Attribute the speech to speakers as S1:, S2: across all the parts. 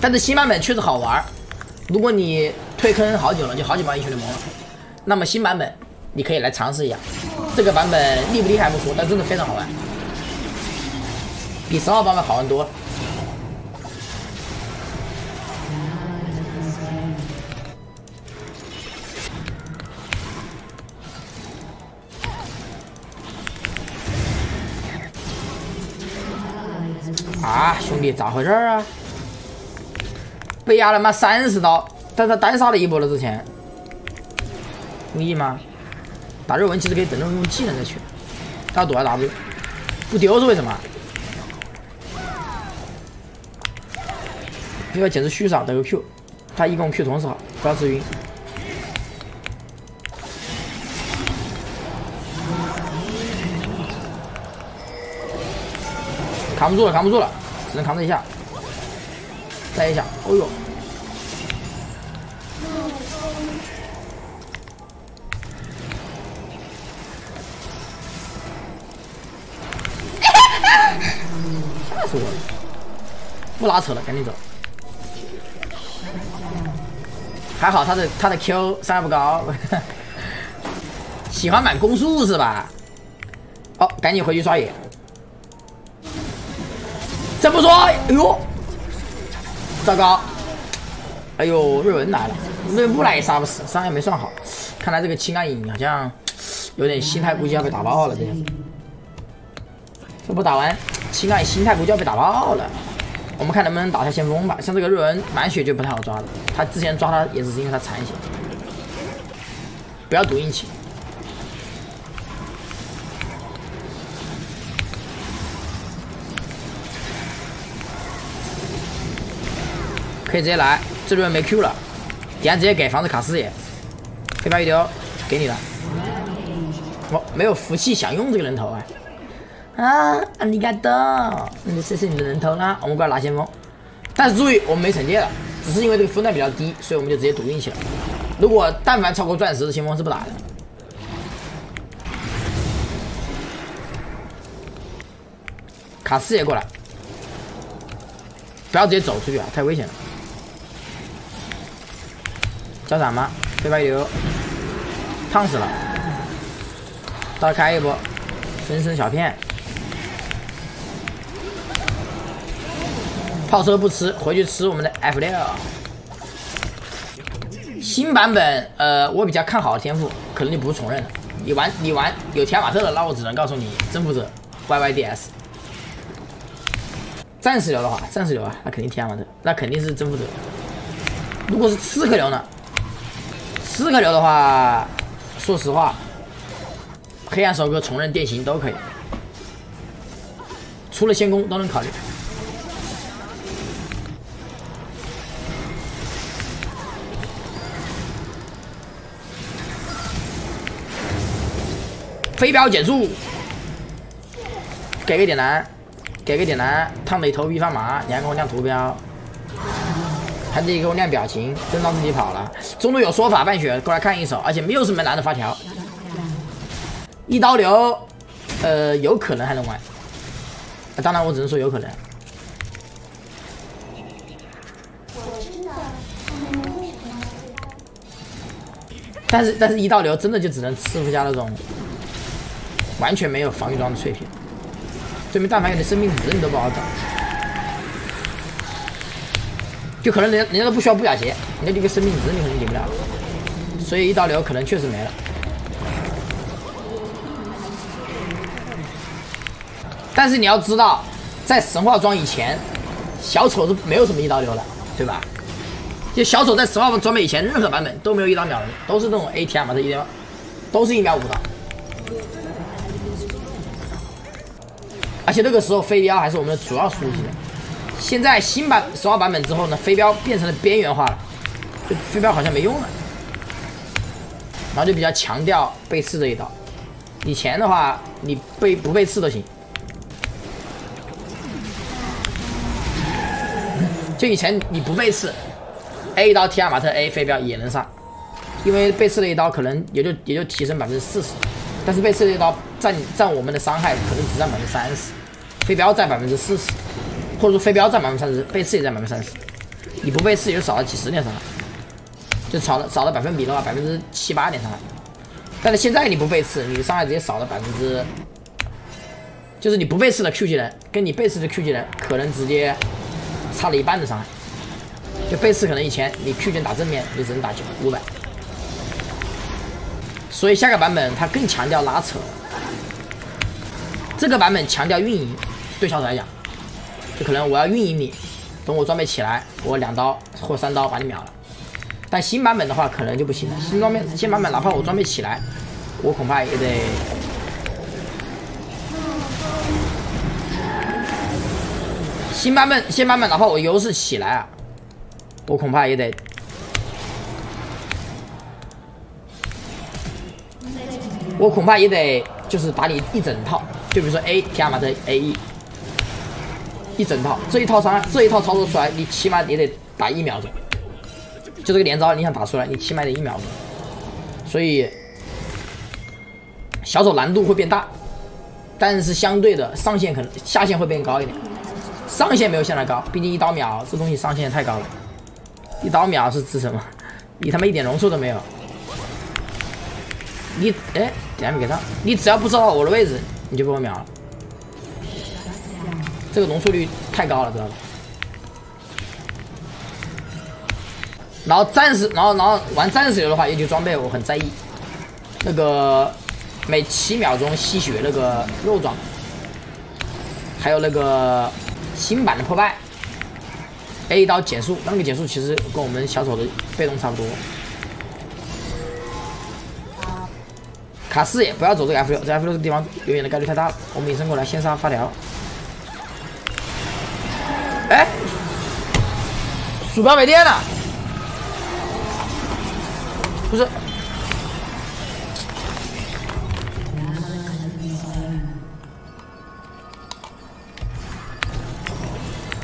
S1: 但是新版本确实好玩。如果你退坑好久了，就好几把英雄联盟了，那么新版本你可以来尝试一下。这个版本厉不厉害不说，但真的非常好玩，比十号版本好玩多了。啊，兄弟，咋回事啊？被压了妈三十刀，但是他单杀了一波了。之前无意吗？打瑞文其实可以等着用技能再去，他躲下 W，不丢是为什么？因为简直虚上得个 Q，他一共 Q 同时好，不要吃晕。扛不住了，扛不住了，只能扛这一下，再一下，哦呦！吓死我了！不拉扯了，赶紧走。还好他的他的 Q 伤害不高，喜欢满攻速是吧？哦，赶紧回去刷野。这么说，哎呦，糟糕！哎呦，瑞文来了，瑞文不来也杀不死，伤害没算好。看来这个青钢影好像有点心态，估计要被打爆了。这样这不打完，青暗影心态估计要被打爆了。我们看能不能打下先锋吧。像这个瑞文满血就不太好抓了，他之前抓他也只是因为他残血。不要赌运气。可以直接来，这轮没 Q 了，敌人直接给防止卡视野，黑白一丢，给你了。我没有福气享用这个人头啊！啊，你该懂，你试试你的人头啦。我们过来拿先锋，但是注意，我们没惩戒了，只是因为这个分段比较低，所以我们就直接赌运气了。如果但凡超过钻石的，先锋是不打的。卡视野过来，不要直接走出去啊，太危险了。交闪吗？飞镖一丢，烫死了。再开一波，分身小片。炮车不吃，回去吃我们的 F 六。新版本，呃，我比较看好的天赋，可能就不是重刃了。你玩你玩有提亚马特的，那我只能告诉你，征服者 YYDS。战士流的话，战士流啊，那肯定提亚马特，那肯定是征服者。如果是刺客流呢？刺客流的话，说实话，黑暗收割、重刃、电刑都可以，除了仙宫都能考虑。飞镖减速，给个点燃，给个点燃，烫的你头皮发麻，你还给我亮图标。还得给我亮表情，真当自己跑了。中路有说法，半血过来看一手，而且没有什么难的发条。一刀流，呃，有可能还能玩。当然，我只能说有可能。但是，但是一刀流真的就只能吃回家那种完全没有防御装的脆皮。对面但凡有点生命值，你都不好找。就可能人人家都不需要布甲鞋，你那这个生命值你可能领不了，所以一刀流可能确实没了。但是你要知道，在神话装以前，小丑是没有什么一刀流的，对吧？就小丑在神话装备以前，任何版本都没有一刀秒人，都是那种 ATM 的一刀，都是一秒五刀。而且那个时候飞镖还是我们的主要输出技能。现在新版十二版本之后呢，飞镖变成了边缘化了，就飞镖好像没用了，然后就比较强调背刺这一刀。以前的话，你背不背刺都行。就以前你不背刺，A 一刀提亚马特 A 飞镖也能上，因为背刺了一刀可能也就也就提升百分之四十，但是背刺了一刀占占我们的伤害可能只占百分之三十，飞镖占百分之四十。或者说飞镖占百分之三十，背刺也占百分之三十，你不背刺也就少了几十点伤害，就少了少了百分比的话百分之七八点伤害。但是现在你不背刺，你的伤害直接少了百分之，就是你不背刺的 Q 技能跟你背刺的 Q 技能可能直接差了一半的伤害。就背刺可能以前你 Q 技能打正面你只能打九五百，所以下个版本它更强调拉扯，这个版本强调运营，对小丑来讲，就可能我要运营你，等我装备起来，我两刀或三刀把你秒了。但新版本的话可能就不行了，新装备新版本哪怕我装备起来，我恐怕也得新版本新版本哪怕我优势起来啊，我恐怕也得，我恐怕也得就是打你一整套，就比如说 A 提亚马特 A 一一整套，这一套伤害这一套操作出来，你起码也得打一秒钟。就这个连招，你想打出来，你起码得一秒钟，所以小丑难度会变大，但是相对的上限可能下限会变高一点，上限没有现在高，毕竟一刀秒这东西上限太高了，一刀秒是指什么？你他妈一点容错都没有，你哎点没给到，你只要不知道我的位置，你就被我秒了，这个容错率太高了，知道吧？然后战士，然后然后玩战士流的话，有些装备我很在意，那个每七秒钟吸血那个肉装，还有那个新版的破败，A 一刀减速，那个减速其实跟我们小丑的被动差不多。卡视野，不要走这个 F 六，这 F 六这个地方有远的概率太大了。我们隐身过来，先杀发条。鼠标没电了。不是，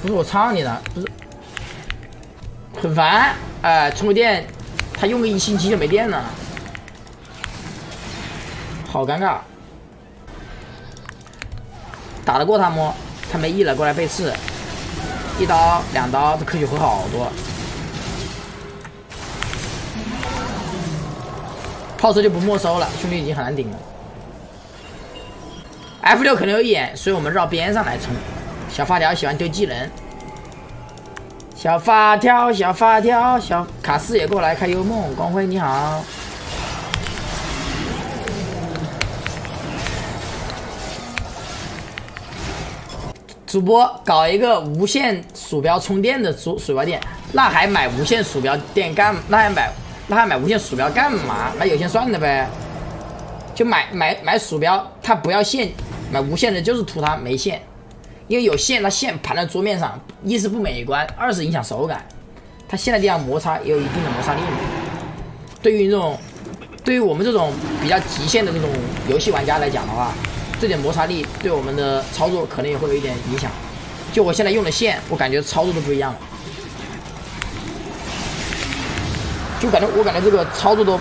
S1: 不是我唱你的，不是，很烦，哎，充个电，他用个一星期就没电了，好尴尬，打得过他么？他没 E 了，过来背刺，一刀两刀，这科血回好多。炮车就不没收了，兄弟已经很难顶了。F 六可能有眼，所以我们绕边上来冲。小发条喜欢丢技能。小发条，小发条，小卡斯也过来开幽梦。光辉你好。主播搞一个无线鼠标充电的鼠鼠标垫，那还买无线鼠标垫干？那还买？那还买无线鼠标干嘛？买有线算了呗，就买买买鼠标，它不要线，买无线的就是图它没线，因为有线，它线盘在桌面上，一是不美观，二是影响手感，它线的地方摩擦也有一定的摩擦力。对于这种，对于我们这种比较极限的这种游戏玩家来讲的话，这点摩擦力对我们的操作可能也会有一点影响。就我现在用的线，我感觉操作都不一样了。就感觉，我感觉这个操作都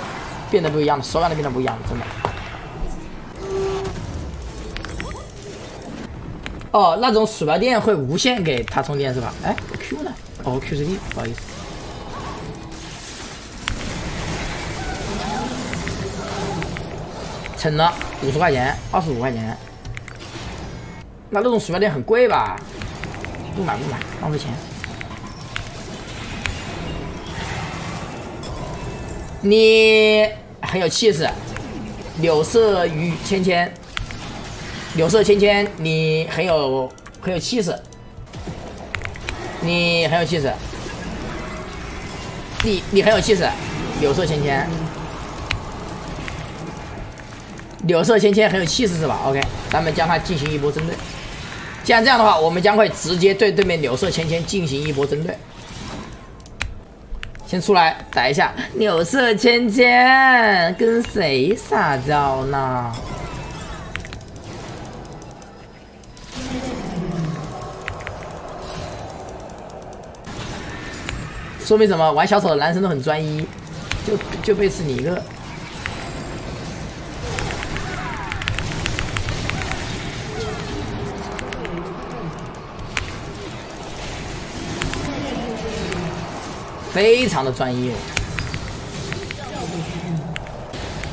S1: 变得不一样了，手感都变得不一样了，真的。哦，那种鼠标垫会无限给它充电是吧？哎，Q 呢？哦，QCD，不好意思。成了五十块钱，二十五块钱。那那种鼠标垫很贵吧？不买不买，浪费钱。你很有气势，柳色与芊芊，柳色芊芊，你很有很有气势，你很有气势，你你很有气势，柳色芊芊，柳色芊芊很有气势是吧？OK，咱们将它进行一波针对。既然这样的话，我们将会直接对对面柳色芊芊进行一波针对。先出来打一下，柳色芊芊跟谁撒娇呢？说明什么？玩小丑的男生都很专一，就就背刺你一个。非常的专业。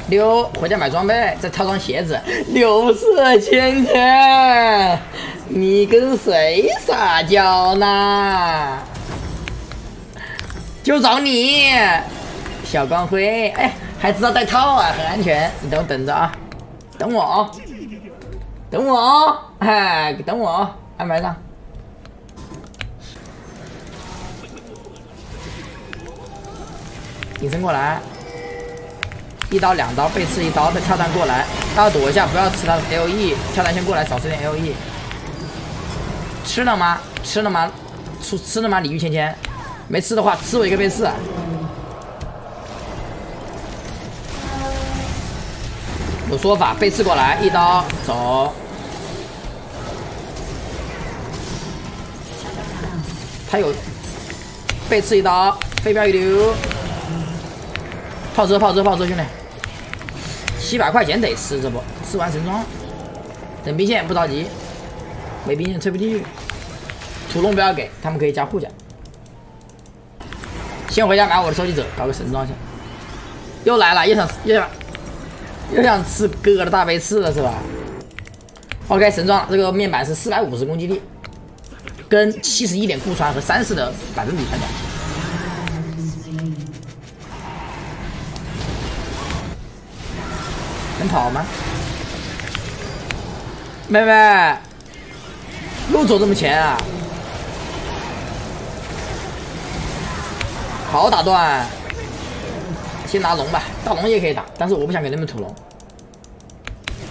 S1: 溜，回家买装备，再套双鞋子。六色芊芊，你跟谁撒娇呢？就找你，小光辉。哎，还知道带套啊，很安全。你等我等着啊，等我啊，等我啊，哎，等我啊，安排上。隐身过来。一刀两刀被刺一刀，再跳弹过来，大家躲一下，不要吃他的 L E，跳弹先过来，少吃点 L E。吃了吗？吃了吗？吃吃了吗？鲤鱼芊芊，没吃的话，吃我一个背刺。有说法，背刺过来，一刀走。他有背刺一刀，飞镖一流。炮车，炮车，炮车，兄弟。七百块钱得吃，这不吃完神装，等兵线不着急，没兵线吹不进去。土龙不要给，他们可以加护甲。先回家买我的收集者，搞个神装去。又来了，又想又想又想吃哥哥的大杯刺了是吧？OK，神装这个面板是四百五十攻击力，跟七十一点固穿和三十的百分比穿甲。能跑吗，妹妹？又走这么前啊？好打断，先拿龙吧，大龙也可以打，但是我不想给他们土龙，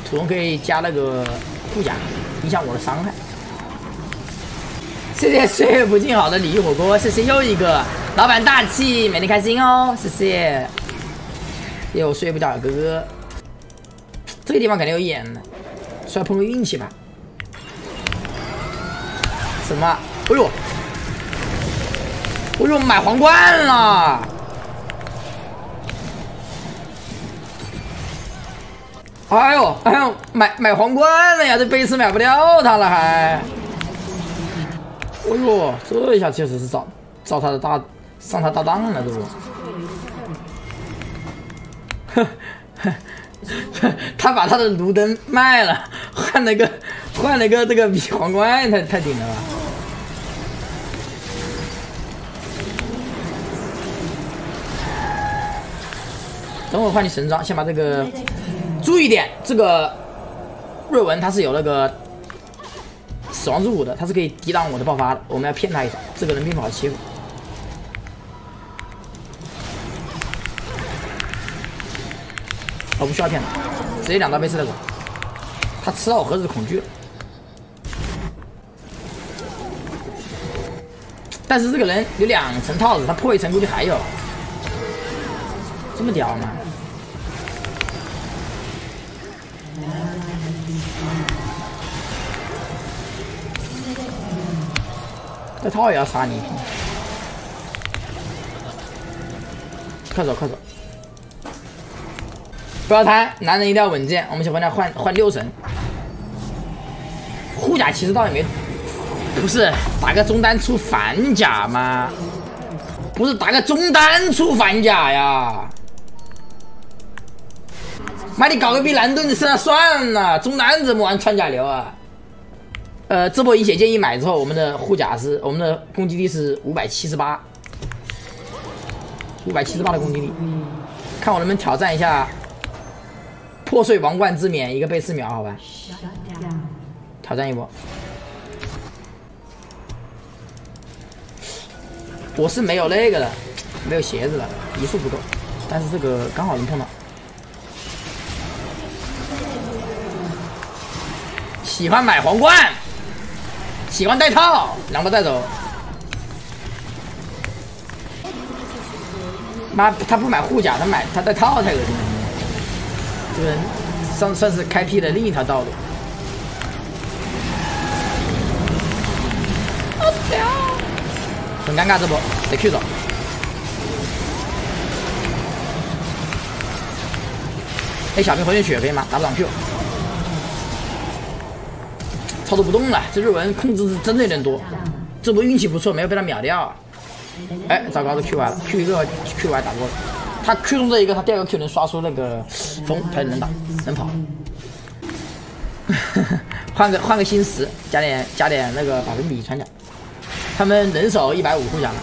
S1: 土龙可以加那个护甲，影响我的伤害。谢谢岁月不静好的鲤鱼火锅，谢谢又一个老板大气，每天开心哦，谢谢。又睡不着哥哥。这个地方肯定有眼的，算碰碰运气吧。什么？哎呦！哎呦，买皇冠了！哎呦，哎呦，买买皇冠了呀！这贝斯买不掉他了还。哎呦，这一下确实是找找他的大上他大当了，这不。他把他的卢灯卖了，换了个换了个这个比皇冠，太太顶了吧！等会换你神装，先把这个注意点，这个瑞文他是有那个死亡之舞的，他是可以抵挡我的爆发的，我们要骗他一下，这个人并不好欺负。我不需要骗他，直接两刀被刺了走。他吃到我盒子恐惧。但是这个人有两层套子，他破一层估计还有。这么屌吗？这套也要杀你！快走快走！不要贪，男人一定要稳健。我们先回来换换六神，护甲其实倒也没，不是打个中单出反甲吗？不是打个中单出反甲呀？妈，你搞个逼蓝盾的身算了，中单怎么玩穿甲流啊？呃，这波饮血剑一买之后，我们的护甲是我们的攻击力是五百七十八，五百七十八的攻击力，看我能不能挑战一下。破碎王冠之冕，一个被四秒，好吧，挑战一波。我是没有那个的，没有鞋子的，移速不够，但是这个刚好能碰到。喜欢买皇冠，喜欢带套，两把带走。妈，他不买护甲，他买他带套太恶心了。这个算算是开辟了另一条道路。很尴尬，这波得 Q 走。哎，小兵回血血可以吗？打不上 Q，操作不动了。这日文控制是真的有点多。这波运气不错，没有被他秒掉。哎，糟糕，都 Q 完了，Q 一个 Q 完打过了。他 Q 中这一个，他第二个 Q 能刷出那个风，他就能打，能跑。换个换个新石，加点加点那个百分比穿甲。他们人手一百五护甲了。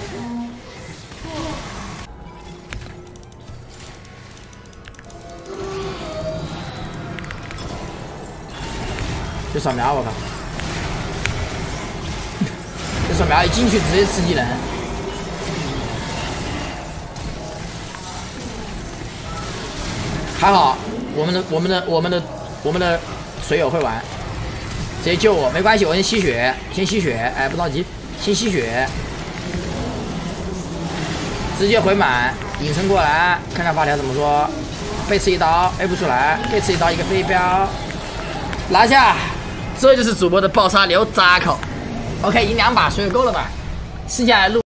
S1: 这扫描，我靠！这扫描一进去直接吃技能，还好我们的我们的我们的我们的水友会玩，直接救我，没关系，我先吸血，先吸血，哎，不着急，先吸血，直接回满，隐身过来，看看发条怎么说，被刺一刀，A 不出来，被刺一刀，一个飞镖，拿下。这就是主播的爆杀流扎口，OK，赢两把，水友够了吧？剩下来录。